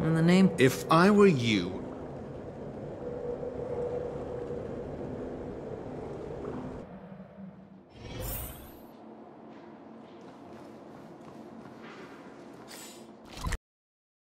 And the name? If I were you,